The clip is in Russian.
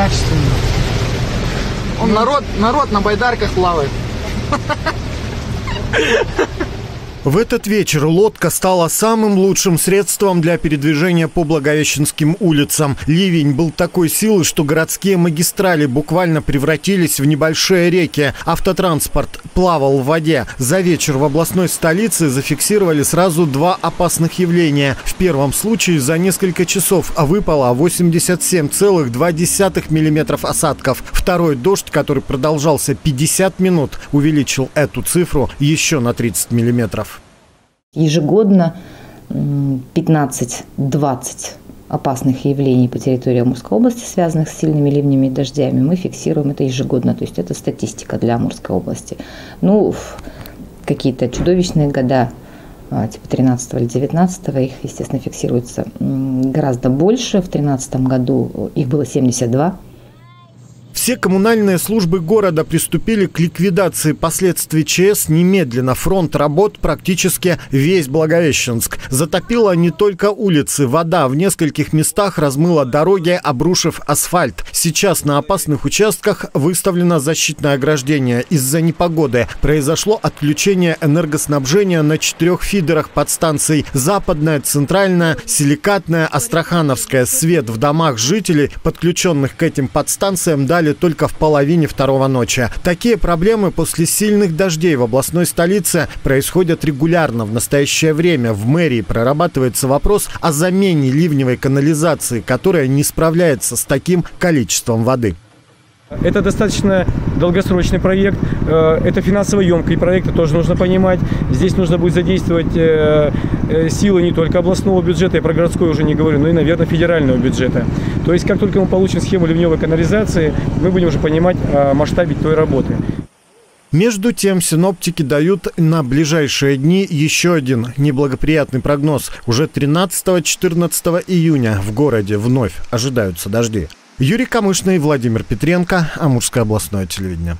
качественно. Он народ, народ на байдарках плавает. В этот вечер лодка стала самым лучшим средством для передвижения по Благовещенским улицам. Ливень был такой силы, что городские магистрали буквально превратились в небольшие реки. Автотранспорт плавал в воде. За вечер в областной столице зафиксировали сразу два опасных явления. В первом случае за несколько часов выпало 87,2 мм осадков. Второй дождь, который продолжался 50 минут, увеличил эту цифру еще на 30 миллиметров. Ежегодно 15-20 опасных явлений по территории Амурской области, связанных с сильными ливнями и дождями, мы фиксируем это ежегодно. То есть это статистика для Амурской области. Ну, какие-то чудовищные года, а, типа 13 или 19, их, естественно, фиксируется гораздо больше. В 2013 году их было 72 все коммунальные службы города приступили к ликвидации последствий ЧС немедленно. Фронт работ практически весь Благовещенск. Затопило не только улицы. Вода в нескольких местах размыла дороги, обрушив асфальт. Сейчас на опасных участках выставлено защитное ограждение. Из-за непогоды произошло отключение энергоснабжения на четырех фидерах подстанций. Западная, центральная, силикатная, астрахановская. Свет в домах жителей, подключенных к этим подстанциям, дали только в половине второго ночи. Такие проблемы после сильных дождей в областной столице происходят регулярно. В настоящее время в мэрии прорабатывается вопрос о замене ливневой канализации, которая не справляется с таким количеством воды. Это достаточно долгосрочный проект, э, это финансово емкий проект, это тоже нужно понимать. Здесь нужно будет задействовать э, э, силы не только областного бюджета, я про городской уже не говорю, но и, наверное, федерального бюджета. То есть, как только мы получим схему ливневой канализации, мы будем уже понимать масштабе той работы. Между тем, синоптики дают на ближайшие дни еще один неблагоприятный прогноз. Уже 13-14 июня в городе вновь ожидаются дожди. Юрий Камышный, Владимир Петренко, Амурское областное телевидение.